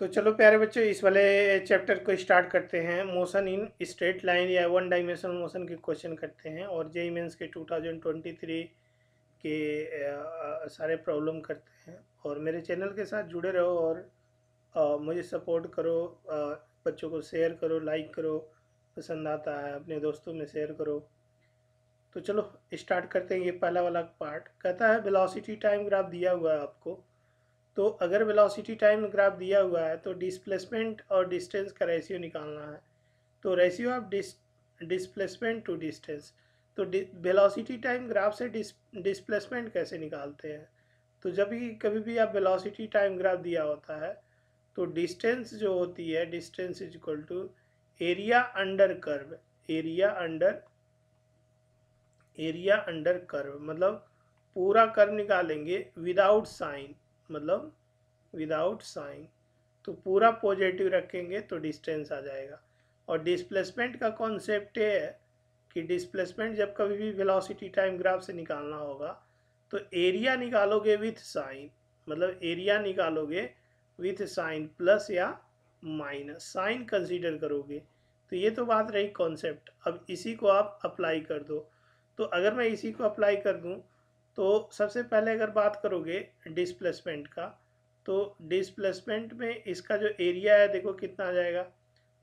तो चलो प्यारे बच्चों इस वाले चैप्टर को स्टार्ट करते हैं। मोशन इन स्ट्रेट लाइन या वन डायमेंशनल मोशन के क्वेश्चन करते हैं और जेई मेंस के 2023 के सारे प्रॉब्लम करते हैं। और मेरे चैनल के साथ जुड़े रहो और आ, मुझे सपोर्ट करो आ, बच्चों को शेयर करो लाइक करो पसंद आता है अपने दोस्तों में शेयर करो। तो चलो स्टार्ट करते हैं ये पहला वाला पार्ट कहता है वेलोसिटी टाइम ग्राफ दिया हुआ है आपको। तो अगर वेलोसिटी टाइम ग्राफ दिया हुआ है तो डिस्प्लेसमेंट और डिस्टेंस का रेशियो निकालना है। तो ratio of dis displacement to distance तो वेलोसिटी टाइम ग्राफ से डिस्प्लेसमेंट कैसे निकालते हैं? तो जब भी, कभी भी आप वेलोसिटी टाइम ग्राफ दिया होता है तो डिस्टेंस जो होती है distance is equal to area under curve area under area under curve मतलब पूरा कर्व निकालेंगे विदाउट साइन मतलब विदाउट साइन तो पूरा पॉजिटिव रखेंगे तो डिस्टेंस आ जाएगा। और डिस्प्लेसमेंट का कॉन्सेप्ट ये है कि डिस्प्लेसमेंट जब कभी भी वेलोसिटी टाइम ग्राफ से निकालना होगा तो एरिया निकालोगे विथ साइन मतलब एरिया निकालोगे विथ साइन प्लस या माइनस साइन कंसीडर करोगे। तो ये तो बात रही कॉन्सेप्ट अब इसी को आप अप्लाई कर दो। तो अगर मैं इसी को अप्लाई कर दूँ तो सबसे पहले अगर बात करोगे डिस्प्लेसमेंट का तो डिस्प्लेसमेंट में इसका जो एरिया है, देखो कितना आ जाएगा।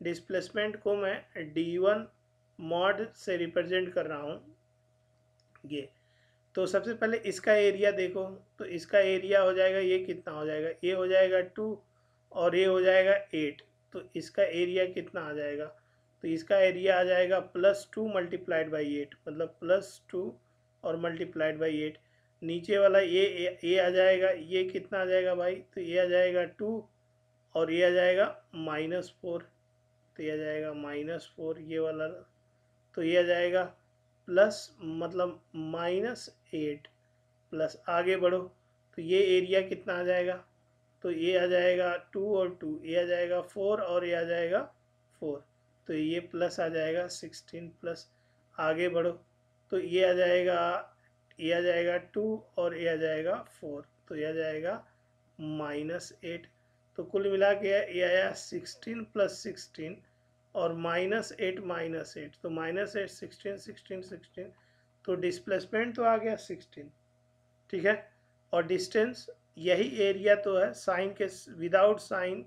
डिस्प्लेसमेंट को मैं डी वन मॉड से रिप्रेजेंट कर रहा हूँ। ये तो सबसे पहले इसका एरिया देखो तो इसका एरिया हो जाएगा, ये कितना हो जाएगा? ये हो जाएगा टू और ये हो जाएगा एट तो इसका एरिया कितना आ जाएगा? तो इसका एरिया आ जाएगा plus two multiplied by eight मतलब प्लस टू और मल्टीप्लाइड बाई एट नीचे वाला ये ये आ जाएगा ये कितना आ जाएगा भाई तो ये आ जाएगा टू और ये आ जाएगा माइनस फोर तो ये आ जाएगा माइनस फोर ये वाला तो ये आ जाएगा प्लस मतलब माइनस एट प्लस आगे बढ़ो तो ये एरिया कितना आ जाएगा तो ये आ जाएगा टू और टू ये आ जाएगा फोर और ये आ जाएगा फोर तो ये प्लस आ जाएगा सिक्सटीन प्लस आगे बढ़ो तो ये आ जाएगा ये आ जाएगा टू और ये आ जाएगा फोर तो यह आ जाएगा माइनस एट। तो कुल मिला के ये आया सिक्सटीन प्लस सिक्सटीन और माइनस एट माइनस एट तो minus eight sixteen sixteen sixteen तो डिस्प्लेसमेंट तो आ गया सिक्सटीन, ठीक है? और डिस्टेंस यही एरिया तो है, साइन के विदाउट साइन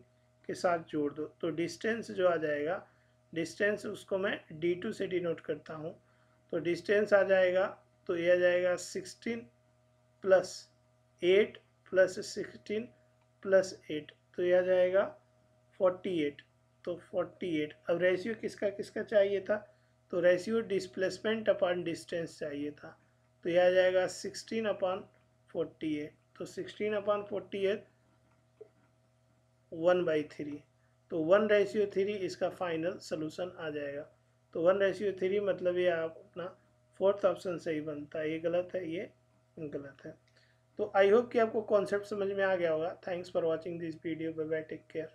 के साथ जोड़ दो तो डिस्टेंस जो आ जाएगा, डिस्टेंस उसको मैं डी टू से डिनोट करता हूँ तो डिस्टेंस आ जाएगा तो यह आ जाएगा sixteen plus eight plus sixteen plus eight तो यह आ जाएगा फोर्टी एट तो फोर्टी एट अब रेशियो किसका किसका चाहिए था? तो रेशियो डिस्प्लेसमेंट अपॉन डिस्टेंस चाहिए था। तो यह आ जाएगा सिक्सटीन अपॉन फोर्टी एट तो sixteen upon forty eight one by three तो वन रेशियो थ्री इसका फाइनल सोल्यूशन आ जाएगा। तो वन रेशियो थ्री मतलब ये आप अपना फोर्थ ऑप्शन सही बनता है, ये गलत है, ये गलत है। तो आई होप कि आपको कॉन्सेप्ट समझ में आ गया होगा। Thanks for watching this video bye bye take care